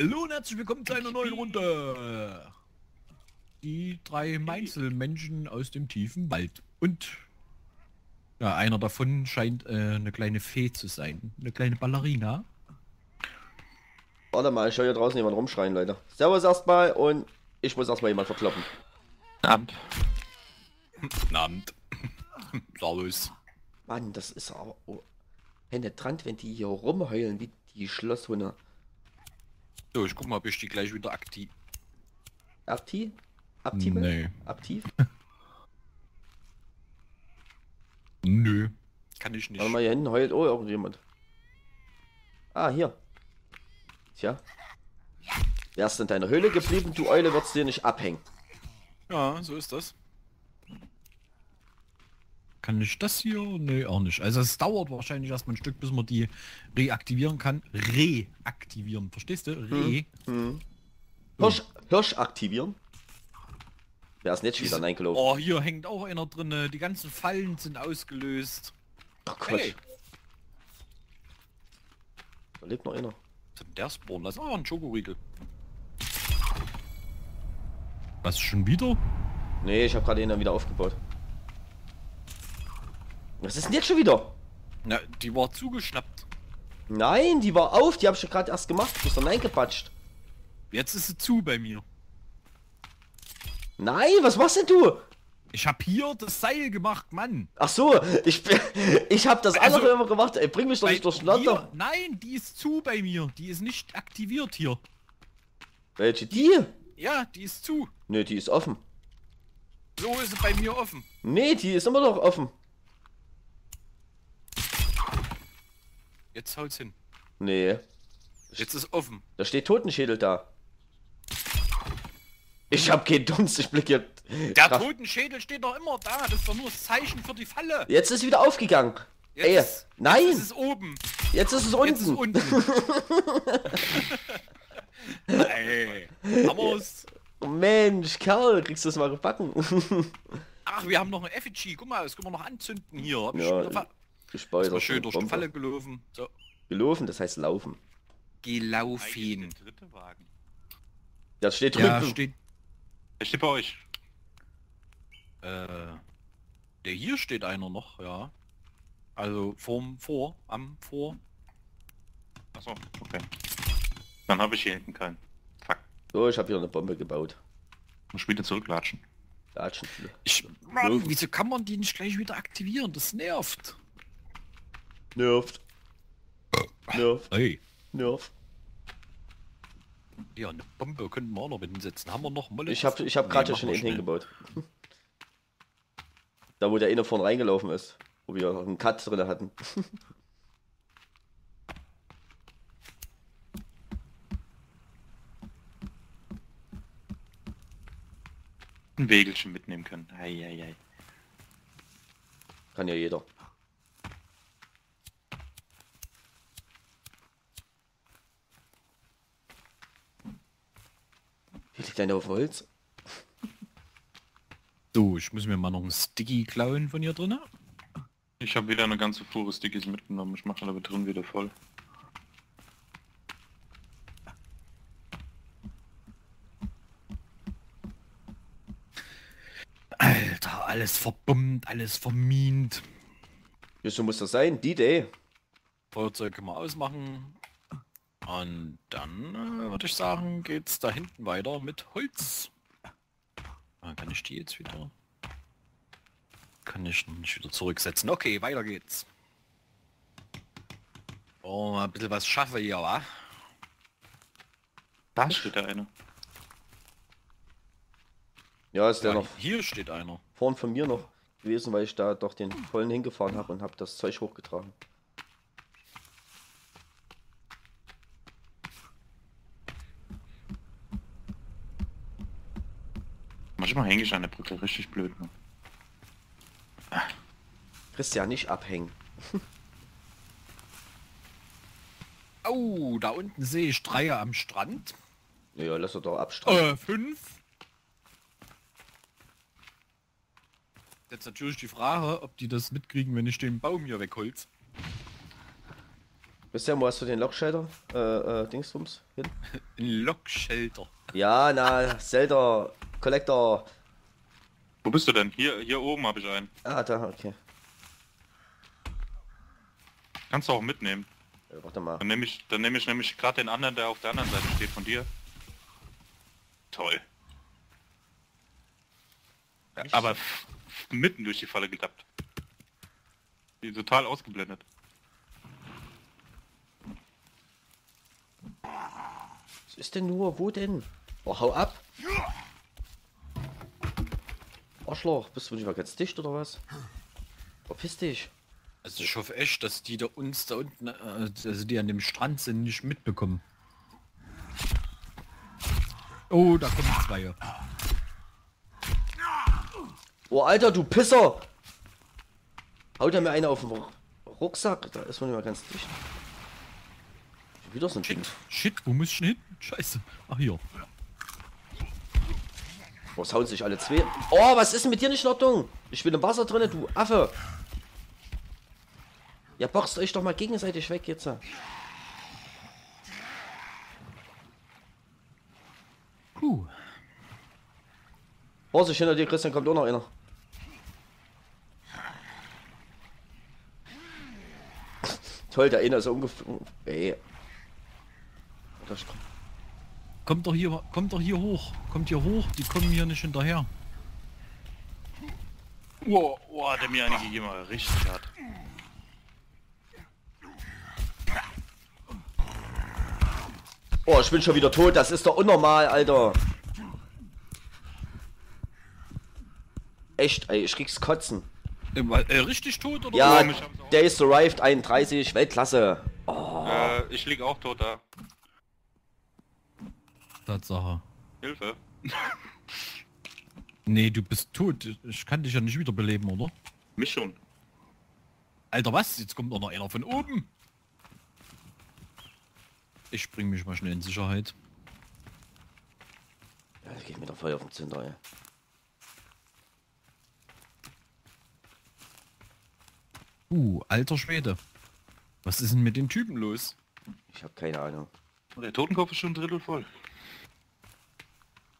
Hallo und herzlich willkommen zu einer neuen Runde. Die drei Meinzelmenschen aus dem tiefen Wald. Und ja, einer davon scheint äh, eine kleine Fee zu sein. Eine kleine Ballerina. Warte mal, ich höre hier draußen jemand rumschreien, Leute. Servus erstmal und ich muss erstmal jemand verkloppen. Abend. Abend. Servus. Mann, das ist aber oh, penetrant, wenn die hier rumheulen wie die Schlosshunde. So, ich guck mal, ob ich die gleich wieder aktiv. Aktiv? Aktiv? Nee. Aktiv? Nö. Kann ich nicht. Warte mal, hier hinten heult oh irgendjemand. Ah, hier. Tja. Wärst in deiner Höhle geblieben, du Eule, würdest dir nicht abhängen. Ja, so ist das. Kann ich das hier? Nee, auch nicht. Also es dauert wahrscheinlich erstmal ein Stück, bis man die reaktivieren kann. Reaktivieren, verstehst du? Re. Hm. Hirsch, Hirsch aktivieren. Wer ist jetzt wieder reingelaufen? Oh, hier hängt auch einer drin. Die ganzen Fallen sind ausgelöst. Oh Gott. Hey, Da lebt noch einer. was ist denn der Spawn? Das ist auch ein Schokoriegel. Was, schon wieder? Nee, ich habe gerade ihn dann wieder aufgebaut. Was ist denn jetzt schon wieder? Na, die war zugeschnappt. Nein, die war auf, die habe ich ja gerade erst gemacht. Du bist dann reingepatscht. Jetzt ist sie zu bei mir. Nein, was machst denn du? Ich hab hier das Seil gemacht, Mann. Ach so, ich, bin- ich habe das Also, andere immer gemacht. Ey, bring mich doch nicht durcheinander. nein, die ist zu bei mir. Die ist nicht aktiviert hier. Welche? Die? Ja, die ist zu. Nee, die ist offen. So ist sie bei mir offen. Nee, die ist immer noch offen. Jetzt haut's hin. Nee, Jetzt ist offen. da steht Totenschädel da. Ich hab keinen Dunst, ich blick hier. Der Kraft- Totenschädel steht doch immer da. Das ist doch nur das Zeichen für die Falle. Jetzt ist wieder aufgegangen. Jetzt, Ey, nein. Jetzt ist es oben. Jetzt ist es unten. Jetzt ist unten. Ey, wir's. Mensch, Kerl, kriegst du das mal gebacken? Ach, wir haben noch ein Effigy. Guck mal, das können wir noch anzünden hier. Hab Ja, ist mal schön durch die. Falle gelaufen. So. Gelaufen, das heißt laufen. Gelaufen. Das steht Ja, drüben. steht. Er steht bei euch. Äh, der hier steht einer noch, ja. Also vorm, vor, am, vor. Achso, okay. Dann habe ich hier hinten keinen. Fuck. So, ich habe hier eine Bombe gebaut. Muss wieder zurücklatschen. Latschen. Ich, Mann, wieso kann man die nicht gleich wieder aktivieren? Das nervt. Nervt. Nervt. Hey. Nervt. Ja, eine Bombe könnten wir auch noch hinsetzen. Haben wir noch Molle? Ich habe ich hab gerade Nee, schon einen hingebaut. Da, wo der eine vorne reingelaufen ist. Wo wir einen Cut drin hatten. Ein Wägelchen mitnehmen können. Eieiei. Kann ja jeder. Einer auf Holz? So, ich muss mir mal noch einen Sticky klauen von hier drin. Ich habe wieder eine ganze Fuhre Stickies mitgenommen. Ich mache aber drin wieder voll. Alter, alles verbombt, alles vermint. Wieso muss das sein? Die Day. Feuerzeug können wir ausmachen. Und dann äh, würde ich sagen, geht's da hinten weiter mit Holz. Ah, kann ich die jetzt wieder? Kann ich nicht wieder zurücksetzen. Okay, weiter geht's. Oh, mal ein bisschen was schaffe hier, wa? Da steht da einer. Ja, ist der Ja, noch hier steht einer. vorn von mir noch gewesen, weil ich da doch den vollen hingefahren habe und habe das Zeug hochgetragen. Manchmal hänge ich an der Brücke richtig blöd. Ne? Christian, nicht abhängen. Oh, da unten sehe ich drei am Strand. Ja, lass doch doch abstreichen. Äh, fünf. Jetzt natürlich die Frage, ob die das mitkriegen, wenn ich den Baum hier wegholz. Christian, wo hast du den Lockschalter? Äh, äh, Dingsbums hin? Ein Lockshelter. Ja, na, Zelda, Collector. Wo bist du denn? Hier, hier oben habe ich einen. Ah, da, okay. Kannst du auch mitnehmen. Ja, warte mal. Dann nehme ich, dann nehme ich nämlich gerade den anderen, der auf der anderen Seite steht von dir. Toll. Ja, aber mitten durch die Falle getappt. Die total ausgeblendet. Was ist denn nur? Wo denn? Oh, hau ab! Arschloch, bist du nicht mal ganz dicht oder was? Verpiss dich. Also ich hoffe echt, dass die da uns da unten, äh, also die an dem Strand sind, nicht mitbekommen. Oh, da kommen zwei. Oh, Alter, du Pisser! Haut er mir eine auf den Ru- Rucksack? Da ist man nicht mal ganz dicht. Wieder so ein Ding. Shit, shit, wo muss ich hin? Scheiße. Ach hier. Oh, es hauen sich alle zwei. Oh, was ist denn mit dir nicht in Ordnung? Ich bin im Wasser drin, du Affe. Ja, boxt euch doch mal gegenseitig weg jetzt. Puh. Vorsicht, hinter dir, Christian, kommt auch noch einer. Toll, der eine ist ungefähr... Ey. Das- Kommt doch hier, kommt doch hier hoch. Kommt hier hoch, die kommen hier nicht hinterher. Wow, wow, der mir eine gegeben hat. Richtig hart. Oh, ich bin schon wieder tot, das ist doch unnormal, Alter. Echt, ey, ich krieg's kotzen. Äh, äh, richtig tot oder? Ja, Oh, ist arrived 31, Weltklasse. Äh, ich lieg auch tot da. Tatsache. Hilfe. Nee, du bist tot. Ich kann dich ja nicht wiederbeleben, oder? Mich schon. Alter, was? Jetzt kommt doch noch einer von oben. Ich bring mich mal schnell in Sicherheit. Ja, da geht mir doch voll auf den Zünder, ey. Uh, alter Schwede. Was ist denn mit den Typen los? Ich habe keine Ahnung. Der Totenkopf ist schon ein Drittel voll.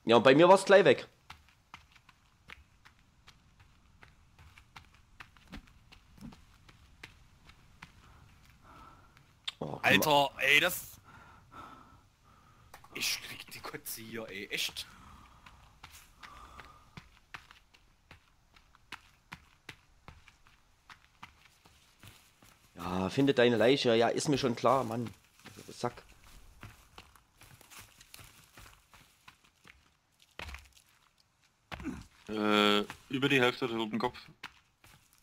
Ja, und bei mir war's gleich weg. Oh. Alter, ey, das... Ich krieg die Kotze hier, ey, echt. Ja, finde deine Leiche. Ja, ist mir schon klar, Mann. Sack. Äh, über die Hälfte der Totenkopf.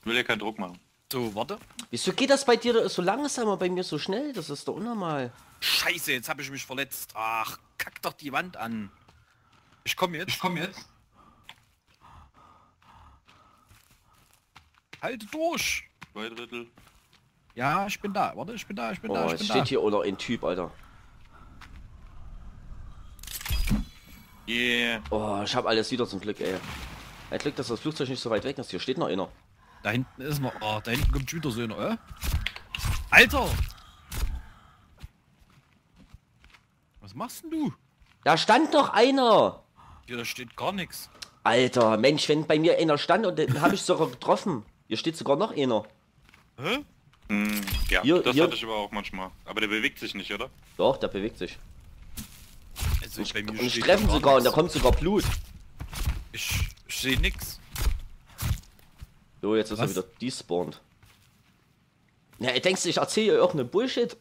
Will ja keinen Druck machen. So, warte. Wieso geht das bei dir so langsam und bei mir so schnell? Das ist doch unnormal. Scheiße, jetzt habe ich mich verletzt. Ach, kack doch die Wand an. Ich komme jetzt. Ich komme jetzt. Halte durch. Zwei Drittel. Ja, ich bin da. Warte, ich bin da, ich bin da, Oh, ich jetzt bin steht da. hier oder ein Typ, Alter. Yeah. Oh, ich habe alles wieder zum Glück, ey. Ein Glück, dass das Flugzeug nicht so weit weg ist. Hier steht noch einer. Da hinten ist noch. Oh, da hinten kommt wieder so einer, äh? Alter! Was machst denn du? Da stand noch einer. Hier, da steht gar nichts. Alter, Mensch, wenn bei mir einer stand und den habe ich sogar getroffen. Hier steht sogar noch einer. Hä? Hm, ja, Hier- das hier- hatte ich aber auch manchmal. Aber der bewegt sich nicht, oder? Doch, der bewegt sich. Also Ich, bei mir und ich steht treffe ihn gar sogar und da nix. kommt sogar Blut. Ich, ich sehe nix. So, jetzt ist Was? er wieder despawned. Ja, ey, denkst du, ich erzähle hier irgendeine Bullshit?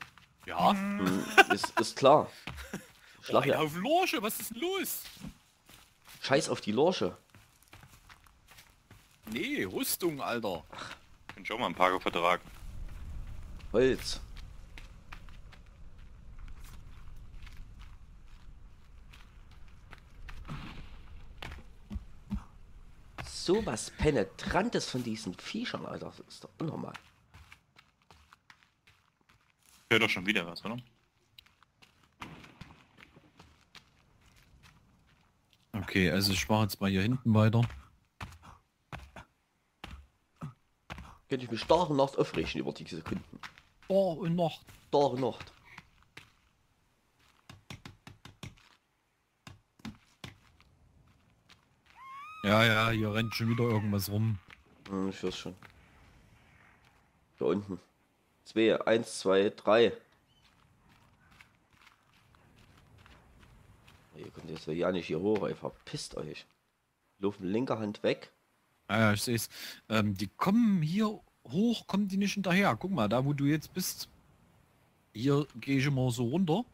Ja. Hm, ist, ist klar. Oh, Schlag ja. Haufen Lorsche, was ist denn los? Scheiß auf die Lorsche. Nee, Rüstung, Alter. Bin schon mal ein paar vertrag. Holz. So was Penetrantes von diesen Viechern, Alter. Das ist doch unnormal. Hört doch schon wieder was, oder? Okay, also ich war jetzt mal hier hinten weiter. Könnte ich mich stark nachts aufregen über diese Kunden. Tag und Nacht. Tag und Nacht. Ja, ja, hier rennt schon wieder irgendwas rum. Hm, ich weiß schon. Da unten. Zwei, eins, zwei, drei. Ihr kommt jetzt ja nicht hier hoch, ey, verpisst euch. Laufen linker Hand weg. Ah, ja, ich sehe es. Ähm, die kommen hier hoch, kommen die nicht hinterher. Guck mal, da wo du jetzt bist. Hier gehe ich immer so runter.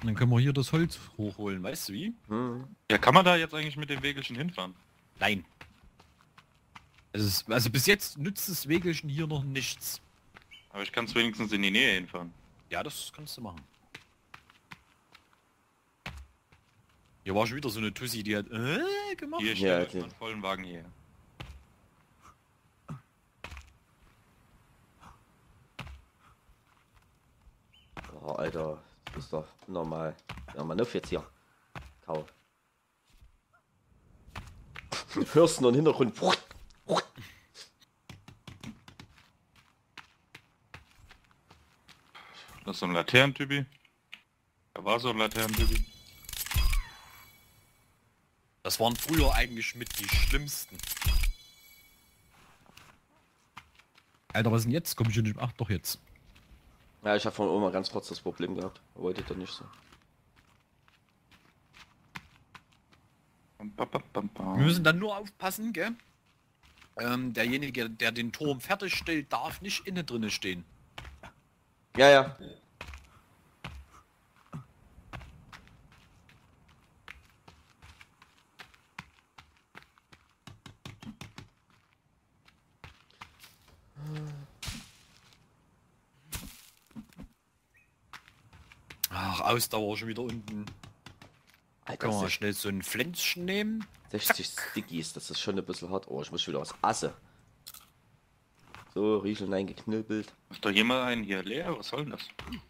Und dann können wir hier das Holz hochholen, weißt du wie? Hm. Ja, kann man da jetzt eigentlich mit dem Wegelchen hinfahren? Nein. Es ist, also bis jetzt nützt das Wegelchen hier noch nichts. Aber ich kann es wenigstens in die Nähe hinfahren. Ja, das kannst du machen. Hier war schon wieder so eine Tussi, die hat äh, gemacht. Hier Ja, steht okay. einen vollen Wagen hier. Oh, Alter, ist doch normal. Ja, man auf jetzt hier. Kau. Hörst du im Hintergrund? Das ist so ein Laternentypi. Da war so ein Laternentypi. Das waren früher eigentlich mit die schlimmsten. Alter, was ist denn jetzt? Komm ich hier nicht. Ach doch jetzt. Ja, ich habe von Oma ganz kurz das Problem gehabt. Wollte ich doch nicht so. Wir müssen dann nur aufpassen, gell? Ähm, derjenige, der den Turm fertigstellt, darf nicht innen drinne stehen. Ja, ja. Ach, Ausdauer schon wieder unten. Alter, Können wir mal sech- schnell so ein Pflänzchen nehmen? 60 Stickies, das ist schon ein bisschen hart. Oh, ich muss wieder was Asse. So, Rieseln eingeknüppelt. Ist doch hier mal ein hier leer? Was soll denn das?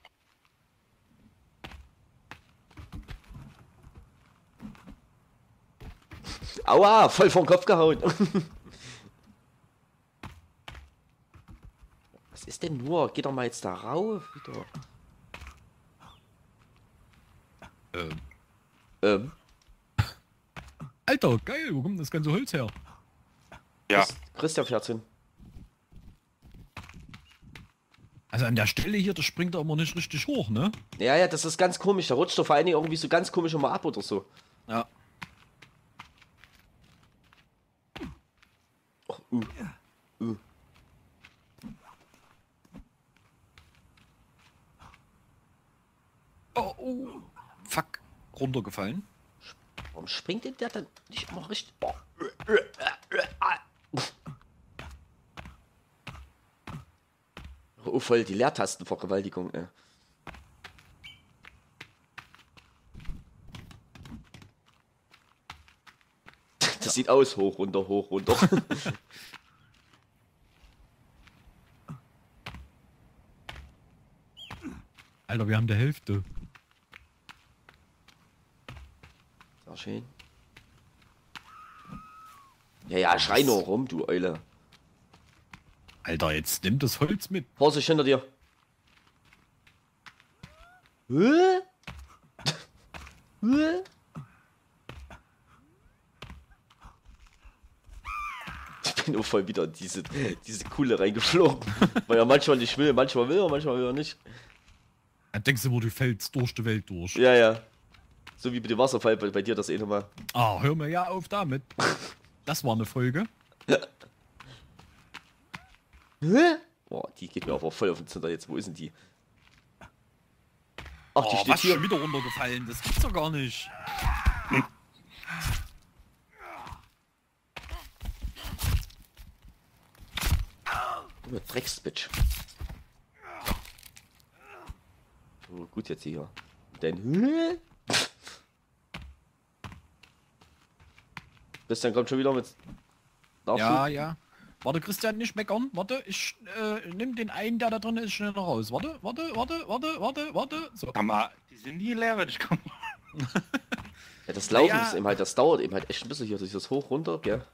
Aua, voll vom Kopf gehauen. Was ist denn nur? Geh doch mal jetzt da rauf wieder. Ähm, Alter, geil, wo kommt das ganze Holz her? Ja, Chris- Christian fährt hin. Also an der Stelle hier, das springt er immer nicht richtig hoch, ne? Ja, ja, das ist ganz komisch. Da rutscht er vor allen Dingen irgendwie so ganz komisch immer ab oder so. Ja. Oh, uh. Uh. Oh, oh. Fuck. Runtergefallen. Warum springt denn der dann nicht immer richtig? Oh. Oh, voll die Leertastenvergewaltigung, ey. Das sieht aus, hoch, runter, hoch, runter. Alter, wir haben der Hälfte. Sehr schön. Ja, ja, schrei nur rum, du Eule. Alter, jetzt nimm das Holz mit. Vorsicht hinter dir. Hä? Hä? Ich bin nur voll wieder in diese, diese Kuhle reingeflogen. Weil er manchmal nicht will, manchmal will er, manchmal will er nicht. Dann denkst du, wo du fällst durch die Welt durch. Ja, ja. So wie mit dem Wasserfall bei, bei dir das eh nochmal. Ah, hör mir ja auf damit. Das war eine Folge. Hä? Boah, die geht mir aber voll auf den Zitter jetzt. Wo ist denn die? Ach, die Oh, steht was hier. schon wieder runtergefallen? Das gibt's doch gar nicht. Oh, Drecksbitch. So, gut jetzt hier. Denn. Hä? Christian kommt schon wieder mit. Nachschub. Ja, ja. Warte, Christian, nicht meckern. Warte, ich äh, nimm den einen, der da drin ist, schnell noch raus. Warte, warte, warte, warte, warte, warte. So. Sag mal, die sind nie leer, wenn ich komme. Ja, das Laufen Naja. ist eben halt, das dauert eben halt echt ein bisschen hier, durch das hoch runter, gell?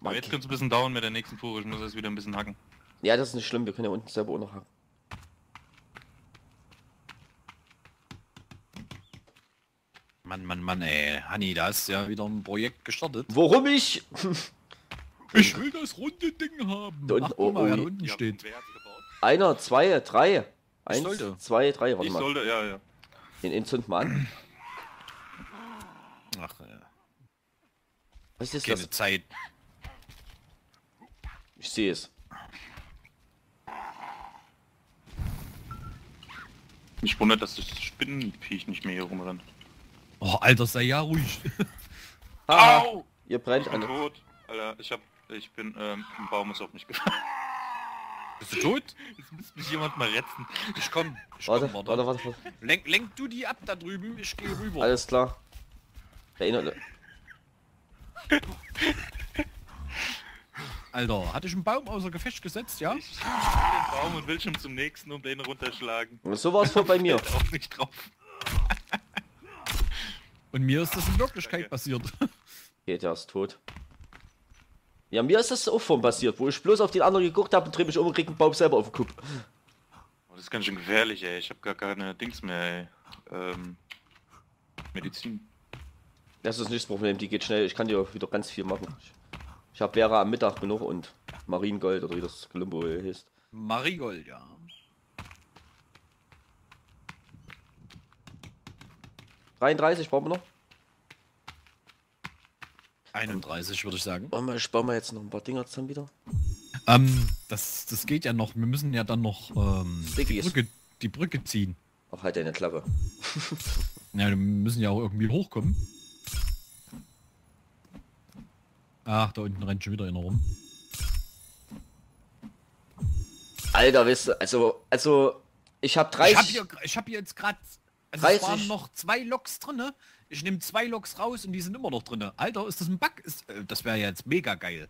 Aber jetzt könnte es ein bisschen dauern mit der nächsten Fuhre. Ich muss jetzt wieder ein bisschen hacken. Ja, das ist nicht schlimm, wir können ja unten selber auch noch hacken. Mann, Mann, Mann, ey. Hanni, da hast du ja wieder ein Projekt gestartet. Worum ich? Ich will das runde Ding haben. Da unten- Ach, guck mal, oh, wer oh. da unten Ja, steht. wer hat's gebaut? Einer, zwei, drei. Eins, sollte. zwei, drei, warte Ich mal. sollte, ja, ja. Den, den zünd mal an. Ach, äh, Was ist keine das? Zeit. Ich sehe es. Mich wundert, dass das Spinnenviech nicht mehr hier rumrennt. Oh, Alter, sei ja ruhig. Au! Ihr brennt Ich bin alle. tot. Alter, ich hab, ich bin, ähm, ein Baum ist auf mich gefallen. Bist du tot? Jetzt müsste mich jemand mal retten. Ich komm. Ich Warte, komm, warte, warte, warte. Lenk, lenk du die ab da drüben, ich gehe rüber. Alles klar. Der Alter, hatte ich einen Baum außer Gefecht gesetzt, ja? Ich den Baum und will schon zum nächsten und den runterschlagen. so war es vor bei mir. Auch nicht drauf. Und mir ist das in Wirklichkeit Danke. passiert. Okay, der ist tot. Ja, mir ist das auch vorhin passiert, wo ich bloß auf den anderen geguckt habe und dreh mich um und krieg einen Baum selber auf den Kup. Oh, das ist ganz schön gefährlich, ey. Ich habe gar keine Dings mehr, ey. Ähm, Medizin. Das ist nicht das Problem, die geht schnell. Ich kann dir wieder ganz viel machen. Ich, ich habe Vera am Mittag genug und Mariengold oder wie das Columbo heißt. Marigold, ja. – 33 brauchen wir noch. 31 würde ich sagen. Mal, ich baue mal jetzt noch ein paar Dinger zusammen wieder. Ähm, das, das geht ja noch. Wir müssen ja dann noch ähm, die. Brücke, die Brücke ziehen. Ach, halt deine Klappe. Ja, wir müssen ja auch irgendwie hochkommen. Ach, da unten rennt schon wieder einer rum. Alter, weißt du, also, also, ich habe Ich 30... habe hier, ich hab hier jetzt gerade... Also es 30. waren noch zwei Loks drinne. Ich nehme zwei Loks raus und die sind immer noch drinne. Alter, ist das ein Bug? Ist, äh, das wäre ja jetzt mega geil.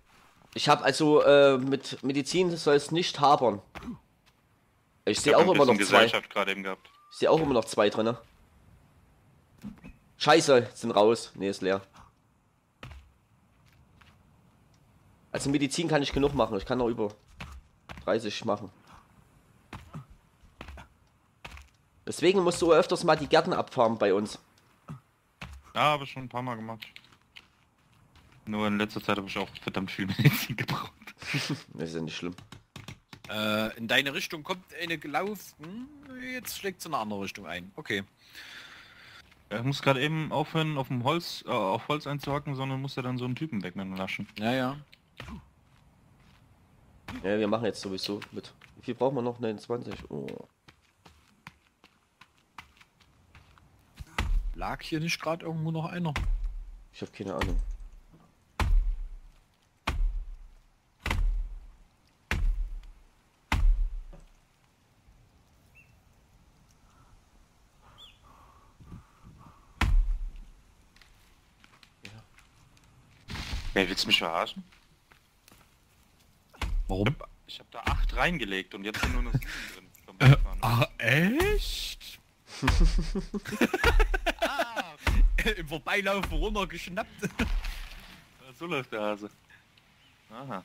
Ich habe also, äh, mit Medizin soll es nicht hapern. Ich sehe hab auch immer noch zwei. Gesellschaft gerade eben gehabt. Ich sehe auch immer noch zwei drinne. Scheiße, sind raus. Nee, ist leer. Also Medizin kann ich genug machen. Ich kann noch über 30 machen. Deswegen musst du öfters mal die Gärten abfarmen bei uns. Ja, habe ich schon ein paar Mal gemacht. Nur in letzter Zeit habe ich auch verdammt viel Medizin gebraucht. Das ist ja nicht schlimm. Äh, in deine Richtung kommt eine gelaufen. Jetzt schlägt sie in eine andere Richtung ein. Okay. Ich muss gerade eben aufhören, auf dem Holz, äh, auf Holz einzuhacken, sondern muss ja dann so einen Typen wegnaschen. Ja, ja. Ja, wir machen jetzt sowieso mit. Wie viel brauchen wir noch? 29. Oh. Lag hier nicht gerade irgendwo noch einer? Ich habe keine Ahnung. Ey, willst du mich verarschen? Warum? Ich habe da acht reingelegt und jetzt sind nur noch sieben drin. Äh, ah, echt? Im Vorbeilaufen runtergeschnappt. So läuft der Hase. Aha.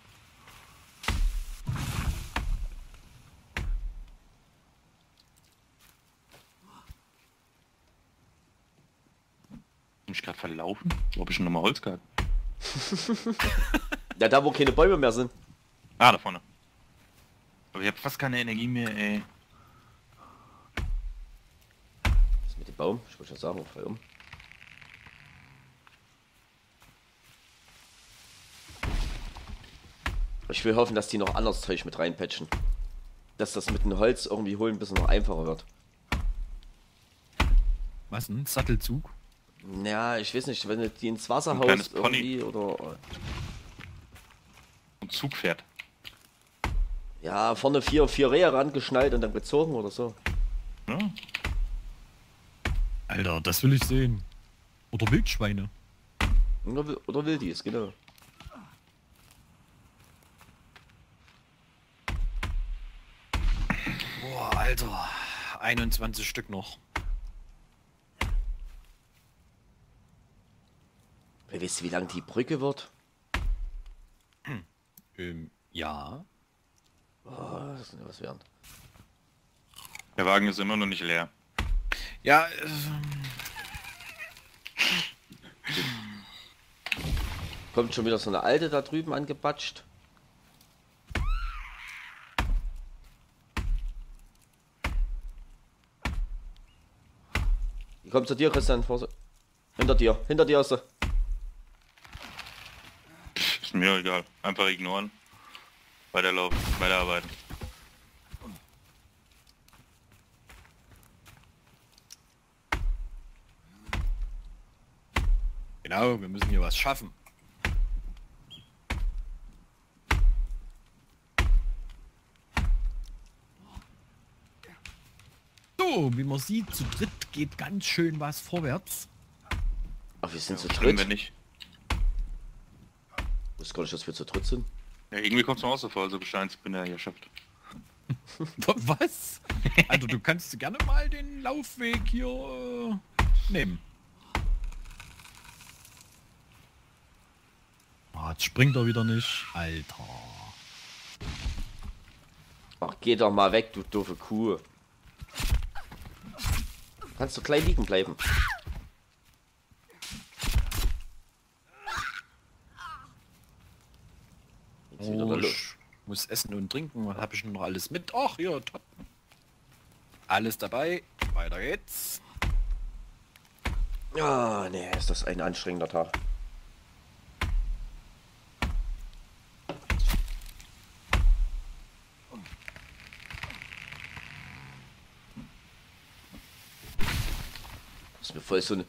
Bin ich gerade verlaufen? Wo hab ich schon nochmal Holz gehabt? Ja, da wo keine Bäume mehr sind. Ah, da vorne. Aber ich habe fast keine Energie mehr, ey. Was ist mit dem Baum? Ich wollte schon sagen, fall um. Ich will hoffen, dass die noch anderes Zeug mit reinpatchen. Dass das mit dem Holz irgendwie holen ein bisschen noch einfacher wird. Was, ein Sattelzug? Ja, ich weiß nicht, wenn du die ins Wasser Ein haust Pony. irgendwie oder... Und Zug fährt. Ja, vorne vier, vier Rehe rangeschnallt und dann gezogen oder so. Ja. Alter, das will ich sehen. Oder Wildschweine. Oder, will- oder will dies, genau. Boah, Alter. 21 Stück noch. Wer weiß, wie lang die Brücke wird? Ähm, ja. Oh, das ist ja was wert. Der Wagen ist immer noch nicht leer. Ja, äh, Kommt schon wieder so eine alte da drüben angebatscht. Die kommt zu dir, Christian. Vorsicht. Hinter dir. Hinter dir ist sie. Ist mir egal. Einfach ignoren. Weiterlaufen, weiterarbeiten. genau, wir müssen hier was schaffen. So, wie man sieht, zu dritt geht ganz schön was vorwärts. Ach, wir sind zu Schlimm, wenn dritt. nicht. Ich wusste gar nicht, dass wir zu dritt sind. Ja, irgendwie kommt es mir auch so vor, also Besteinsspinner hier schafft. Was? Also du kannst gerne mal den Laufweg hier äh, nehmen. Ah, jetzt springt er wieder nicht. Alter. Ach, geh doch mal weg, du doofe Kuh. Kannst du gleich liegen bleiben. Jetzt Oh, ich muss essen und trinken. Was habe ich noch alles mit? Ach, hier, top. Alles dabei. Weiter geht's. Ah, nee, ist das ein anstrengender Tag. Ist mir voll so ein,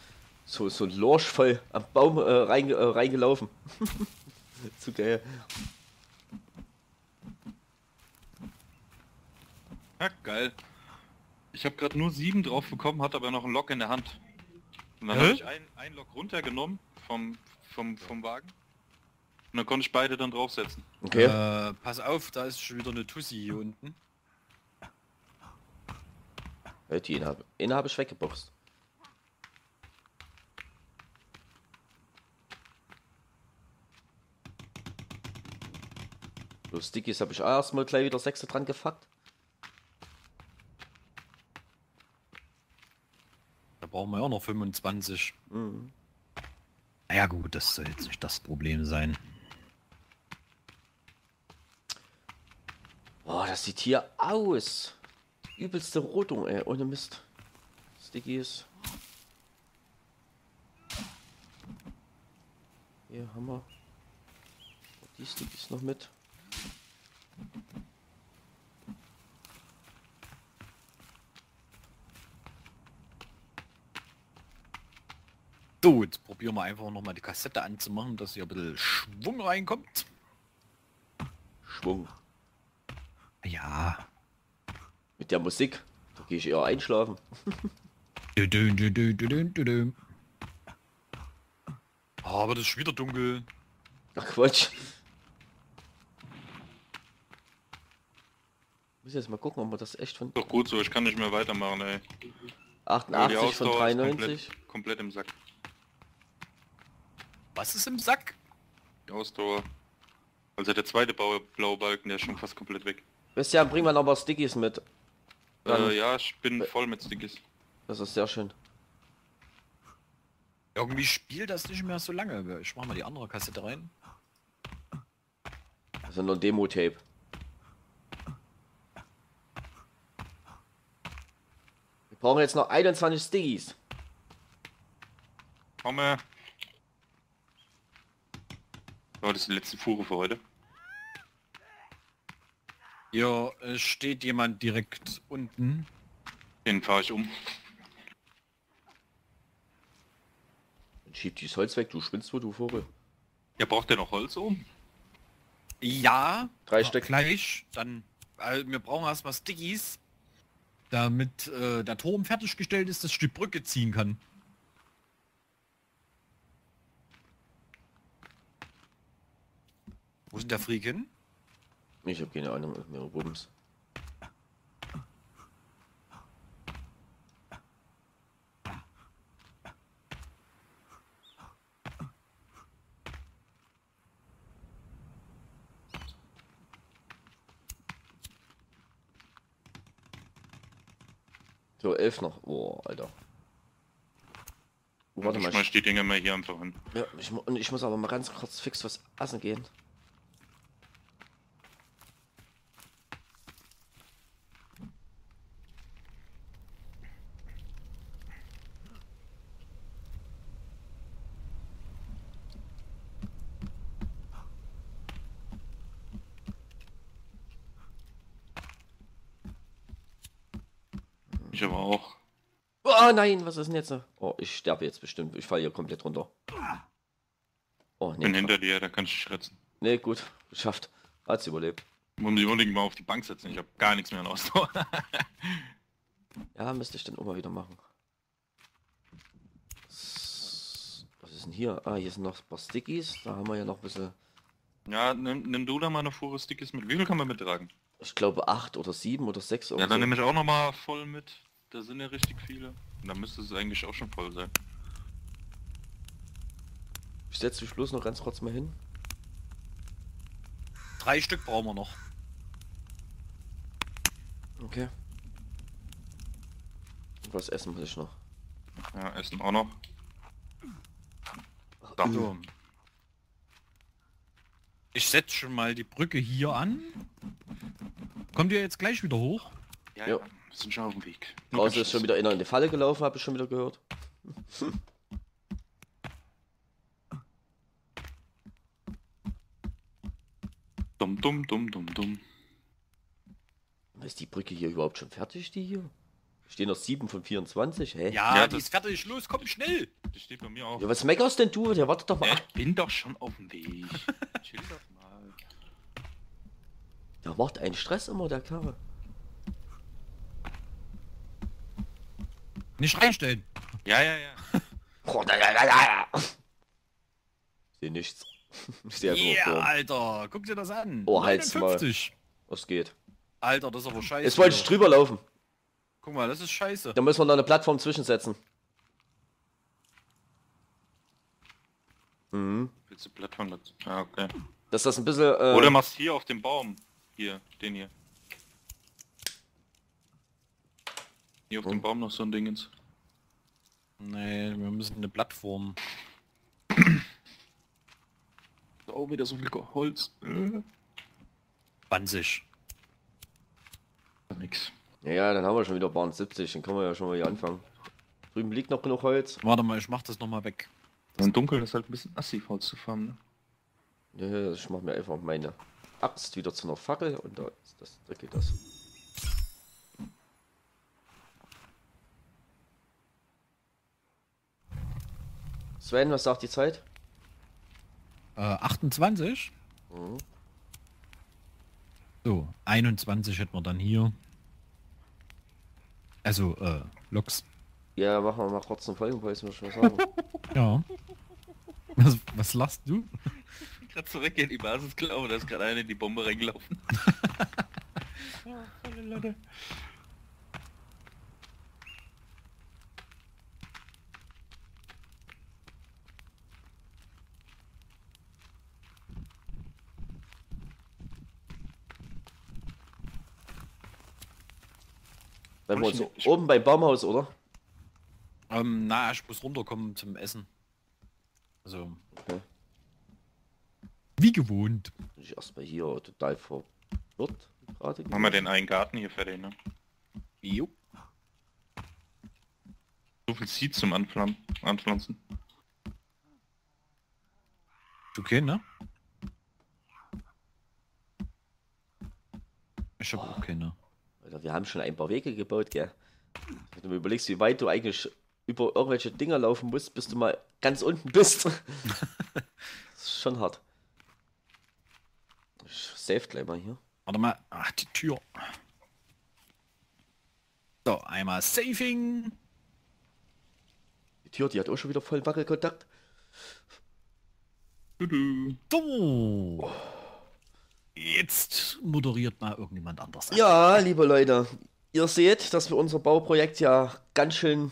so, so ein Lorsch voll am Baum äh, rein, äh, reingelaufen. Zu geil. Ja, geil. Ich habe gerade nur sieben drauf bekommen, hatte aber noch einen Lock in der Hand. Und dann habe ich ein, ein Lock runtergenommen vom, vom, vom Wagen. Und dann konnte ich beide dann draufsetzen. Okay. Äh, pass auf, da ist schon wieder eine Tussi hier unten. Die habe ich weggeboxt. Los, Stickies habe ich auch erstmal gleich wieder 6 dran gefuckt. Da brauchen wir auch noch 25. Mhm. Ja gut, das soll jetzt nicht das Problem sein. Boah, das sieht hier aus. Übelste Rotung, ey, ohne Mist. Stickies. Hier haben wir die Stickies noch mit. So, jetzt probieren wir einfach noch mal die Kassette anzumachen, dass hier ein bisschen Schwung reinkommt. Schwung. Ja. Mit der Musik. Da gehe ich eher einschlafen. Ah, aber das ist wieder dunkel. Ach Quatsch. Muss jetzt mal gucken, ob wir das echt von Doch gut so, ich kann nicht mehr weitermachen, ey. Weil die 88 von Ausdauer ist 93. komplett, komplett im Sack. Was ist im Sack? Die Ausdauer. Also der zweite blaue, blaue Balken, der ist schon fast komplett weg. Christian, bring mal noch mal Stickies mit. Dann- Äh, ja, ich bin voll mit Stickies. Das ist sehr schön. Irgendwie spielt das nicht mehr so lange. Ich mach mal die andere Kassette rein. Also nur ein Demo-Tape. Wir brauchen jetzt noch 21 Stickies. Komme. So, das ist die letzte Fuhre für heute. Hier äh, steht jemand direkt unten. Den fahre ich um. Dann schieb dieses Holz weg, du schwinnst wo, du Vogel. Ja, braucht der noch Holz um? Ja, Drei ja, Stück. gleich. Dann, äh, wir brauchen erstmal Stickies, damit äh, der Turm fertiggestellt ist, dass ich die Brücke ziehen kann. Wo ist denn der Freak hin? Ich habe keine Ahnung mehr, Bums. So, elf noch. Oh, Alter. Warte ich mal. schmeiß Ich, die Dinger mal hier einfach hin. ja, ich, und ich muss aber mal ganz kurz fix was essen gehen. Ich aber auch. Oh nein, was ist denn jetzt? Oh, ich sterbe jetzt bestimmt. Ich falle hier komplett runter. Oh, Bin nee. hinter dir, da kannst du dich retten. Nee, gut. Geschafft. Hat's überlebt. Muss mich unbedingt mal auf die Bank setzen, ich habe gar nichts mehr an Ausdauer. Ja, müsste ich dann auch mal wieder machen. Was ist denn hier? Ah, hier sind noch ein paar Stickies. Da haben wir ja noch ein bisschen, ja, nimm, nimm du da mal eine Fuhre Stickies mit. Wie viel kann man mittragen? ich glaube, acht oder sieben oder sechs. Ja, dann so. nehme ich auch noch mal voll mit. Da sind ja richtig viele. Dann müsste es eigentlich auch schon voll sein. Ich setze mich bloß noch ganz kurz mal hin. Drei Stück brauchen wir noch. Okay. Und was essen muss ich noch? Ja, Essen auch noch. So. Ich setze schon mal die Brücke hier an. Kommt ihr jetzt gleich wieder hoch? Ja, ja, wir sind schon auf dem Weg. Draußen ist schon wieder einer in die Falle gelaufen, habe ich schon wieder gehört. Dumm, dumm, dumm, dumm, dumm. Ist die Brücke hier überhaupt schon fertig, die hier? Stehen noch 7 von 24, hä? Ja, Ja, die das- ist fertig. Los, komm schnell. Die steht bei mir auch. Ja, was meckerst denn du? Der wartet doch mal. Ich bin doch schon auf dem Weg. Chill doch mal. Der macht einen Stress immer, der Karre. Nicht reinstellen. Ja, ja, ja. Ich sehe nichts. Ich einfach Ja, nur Form. Alter, guck dir das an. Oh, halt's mal. 59. Was geht? Alter, das ist aber scheiße. Jetzt wollte ich drüber laufen. Guck mal, das ist scheiße. Da müssen wir noch eine Plattform zwischensetzen. Mhm. Willst du Plattform dazu? Ah, okay. Dass das ein bisschen... Äh, Oder machst hier auf dem Baum. Hier, den hier. Hier auf dem Baum noch so ein Dingens. Nee, wir müssen eine Plattform. Auch wieder so viel Holz. 20. Nix. ja, ja, dann haben wir schon wieder Bahn 70. Dann können wir ja schon mal hier anfangen. Drüben liegt noch genug Holz. Warte mal, ich mach das nochmal weg. Im Dunkeln ist halt ein bisschen assi Holz zu farmen. Ne? Ja, ja, ich mach mir einfach meine Axt wieder zu einer Fackel und da, ist das, da geht das. Sven, was sagt die Zeit? Äh, 28? Mhm. So, 21 hätten wir dann hier. Also, äh, Loks. Ja, machen wir mal kurz eine Folgenpause, muss ich mal sagen. Ja. Was, was lachst du? Gerade zurückgehen, die Basis glauben, da ist gerade einer in die Bombe reingelaufen. Wenn wir uns oben beim Baumhaus, oder? Ähm, na, ich muss runterkommen zum Essen. Also, Okay. wie gewohnt. Bin ich erstmal hier total verwirrt gerade. Machen wir den einen Garten hier fertig, ne? Jo. So viel Seed zum Anpflan Anpflanzen. Okay, ne? Ich hab auch keine. Alter, wir haben schon ein paar Wege gebaut, gell? Wenn du mir überlegst, wie weit du eigentlich über irgendwelche Dinger laufen musst, bis du mal ganz unten bist. das ist schon hart. Ich save gleich mal hier. Warte mal. Ach, die Tür. So, einmal Saving. Die Tür, die hat auch schon wieder voll Wackelkontakt. Tudu. So. Jetzt moderiert mal irgendjemand anders. Ja, liebe Leute, ihr seht, dass wir unser Bauprojekt ja ganz schön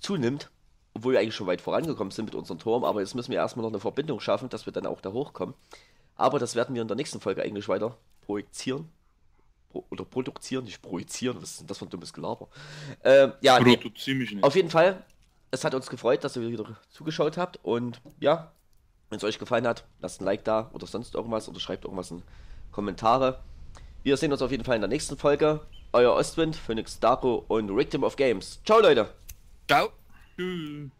zunimmt. Obwohl wir eigentlich schon weit vorangekommen sind mit unserem Turm, aber jetzt müssen wir erstmal noch eine Verbindung schaffen, dass wir dann auch da hochkommen. Aber das werden wir in der nächsten Folge eigentlich weiter projizieren. Pro oder produzieren, nicht projizieren, was ist denn das für ein dummes Gelaber? Ähm, ja, nee. auf jeden Fall, es hat uns gefreut, dass ihr wieder zugeschaut habt und ja, wenn es euch gefallen hat, lasst ein Like da oder sonst irgendwas oder schreibt irgendwas in Kommentare. Wir sehen uns auf jeden Fall in der nächsten Folge. Euer Ostwind, Phoenix Daru und Victim of Games. Ciao, Leute. Ciao. Tschüss.